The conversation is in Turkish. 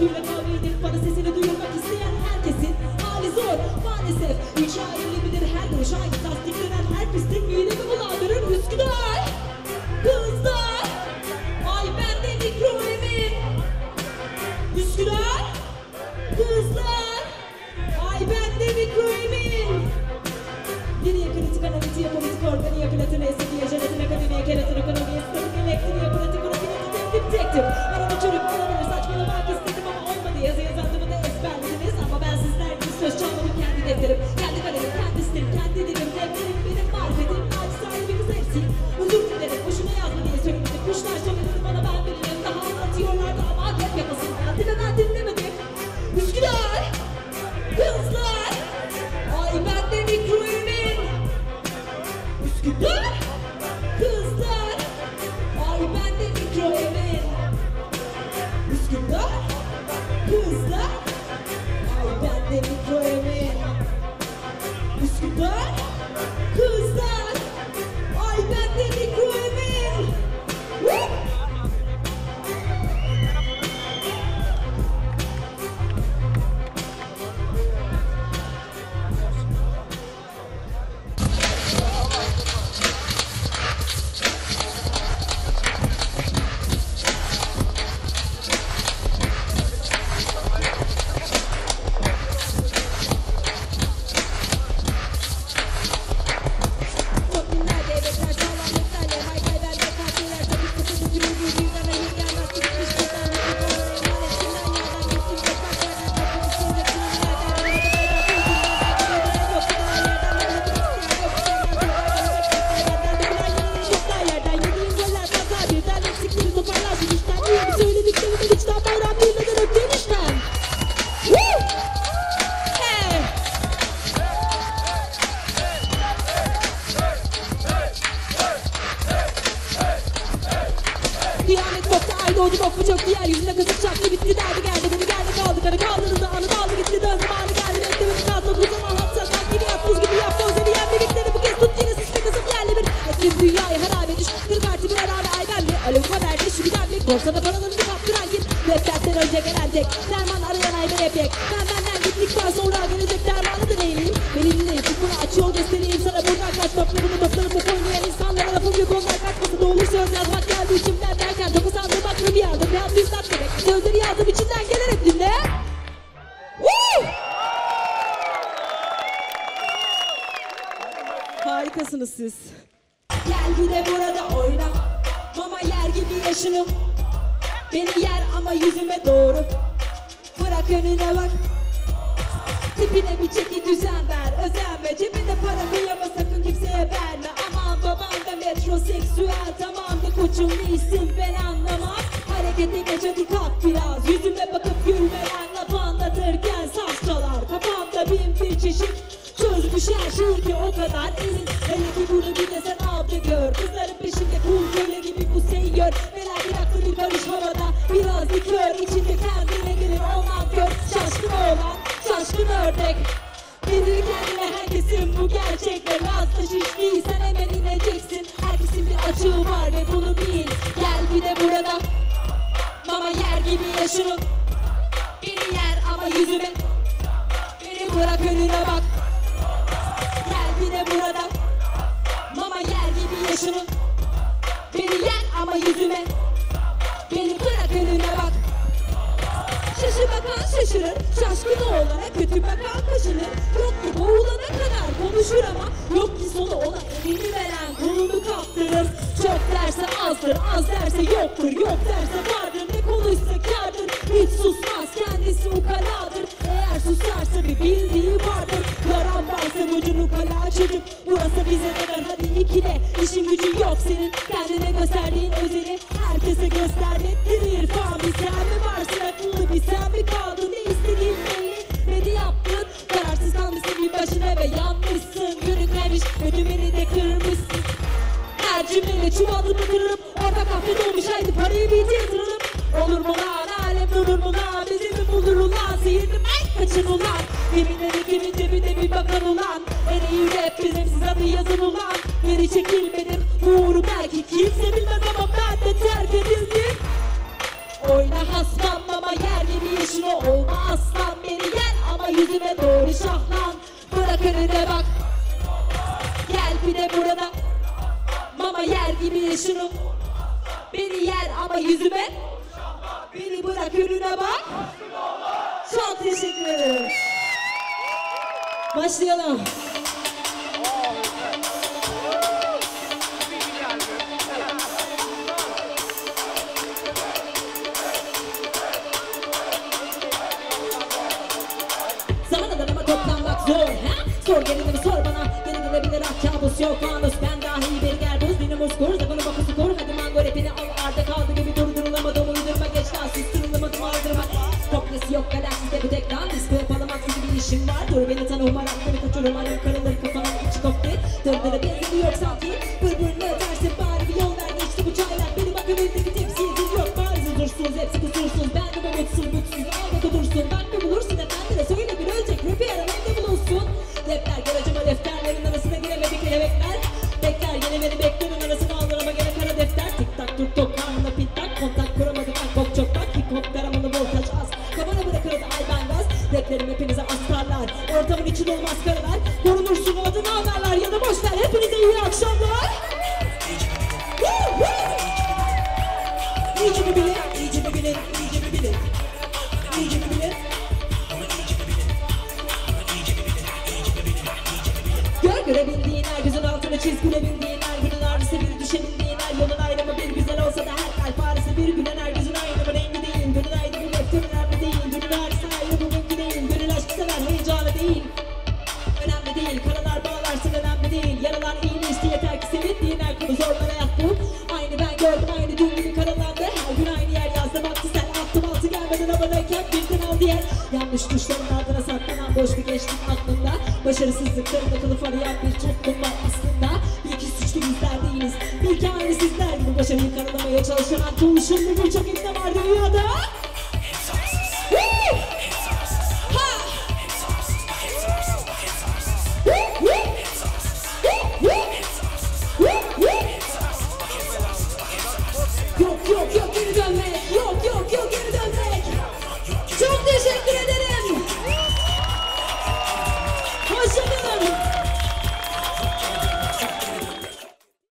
görmek yok çöktü yeryüzüne kızık çaktı bitti derdi geldi. Beni geldi kaldı karı kaldırıldı anı daldı gitti dön zamanı geldi. Bekle beni kaldı bu zaman hatta sen gibi yap buz gibi yap boz evi yen birlikleri bu kez tut yine sus bir kızım yerli bir. Etkin dünyayı harabe düş kırk artı bir harabe ay ben bir alev haber bir şu bir borsada paralarını kaptıran Rap dertten önce gelen tek. Derman arayan ay ben epek. Ben benden gittikten sonra gelecek dermanı da neyleyim Beni dinleyip bunu açıyor göstereyim sana. Buradan kaç noktalarını toplanıp bu oynayan insanlara lafım yok. Onlar kaçması da olur söz yazmak Harikasınız siz. Gel bir burada oyna. Mama yer gibi yaşını. Beni yer ama yüzüme doğru. Bırak önüne bak. Tipine bir çeki düzen ver Özenme cebinde para kıyama sakın kimseye verme Aman baban da metroseksüel Tamam da koçum neysin ben anlamam Harekete geç hadi kalk biraz Yüzüme bakıp gülmeyen laf anlatırken Saç çalar kafamda bin bir çeşit Çözmüş her şey ki o kadar emin Bilir kendine herkesin bu gerçekle Nazlı şişliysen hemen ineceksin. Herkesin bir açığı var ve bunu bil. Gel bir de burada. Mama yer gibi yaşını. Beni yer ama yüzüme. Beni bırak önüne bak. Gel bir de burada. Mama yer gibi yaşını. Beni yer ama yüzüme. Beni bırak önüne bak. Şaşı şaşı şaşırır Şaşkın oğlana kötü bakan kaşınır Yok ki boğulana kadar konuşur ama Yok ki sonu ona elini veren kolunu kaptırır. Çok derse azdır az derse yoktur Yok derse vardır. Ne konuşsa kârdır Hiç susmaz kendisi ukaladır. Eğer susarsa bir bildiği vardır. Yaran varsa ucunu kala çocuk. Burası bize kadar? Hadi ikile İşin gücün yok senin. Kendine gösterdiğin özeni Herkese gösterdiğin irfan bir sen mi varsın başına ve yanmışsın. Görünmemiş ve dümeni de kırmışsın. Her cümleyle çuvaldızı kırırım Orta kahve dolmuş haydi parayı bir yatıralım Olur mu lan alem durur mu lan? Bizi mi bulur ulan? Sihirdim ay kaçın ulan? Yeminleri kimin cebinde bir bakan ulan. En iyi rap bizim siz adı yazın ulan. Geri çekilmedim bu uğru belki kimse bilmez ama ben de terk edildim. Oyna hastam ama yer gibi yaşını olma aslan. Beni yer ama yüzüme doğru şahlan Önüne bak. Gel bir de burada. Mama yer gibi yaşını Beni yer ama yüzüme. Beni bırak önüne bak. Çok teşekkür ederim. Başlayalım Raplerim hepinize astarlar. Ortamın için olmaz karalar Korunursun adını anlarlar ya da boşver Hepinize iyi akşamlar! İyice mi bilin, iyice mi bilin, iyice mi bilin İyice mi bilin Gör görebildiğin her gözün altını çiz gülebildiğin Yanlış tuşların ardına saklanan boş bir gençlik aklında Başarısızlıklarında kılıf arayan bir toplum var aslında. Bir iki suçlu bizler değiliz Bir aynı sizler gibi başarıyı karalamaya çalışan Tuğuşumlu birçok insan var dünyada